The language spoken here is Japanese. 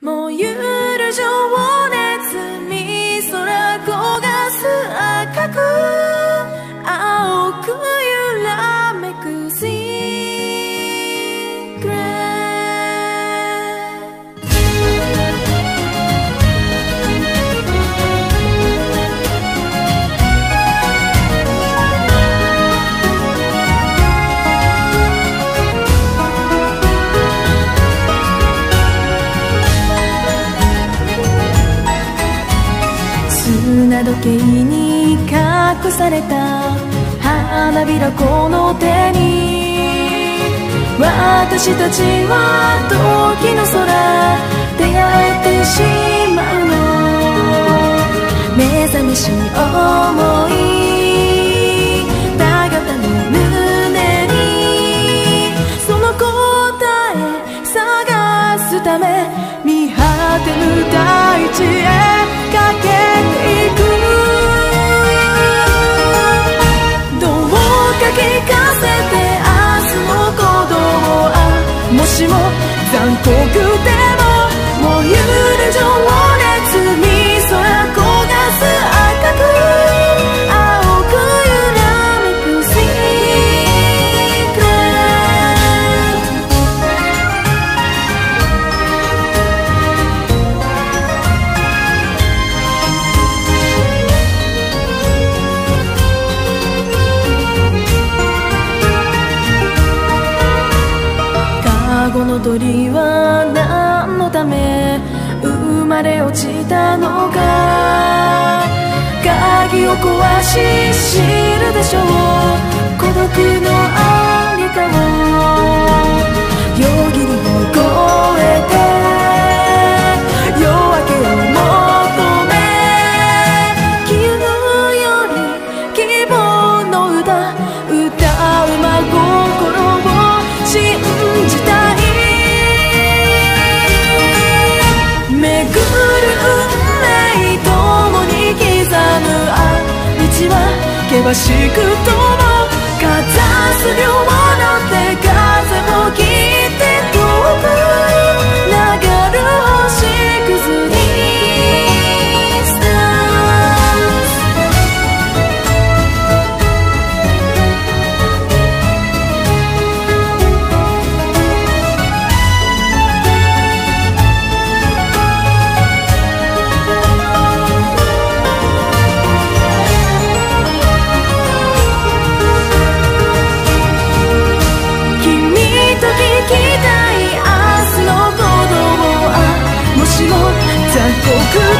もう許情を砂時計に隠された。花びらこの手に。私たちは時の空。出会ってしまうの。目覚めしに思い。たがたの胸にその答え探すため。見果てぬ大地へ。鳥は何のため生まれ落ちたのか。鍵を壊し知るでしょう。孤独の愛。険しくともかざす両僕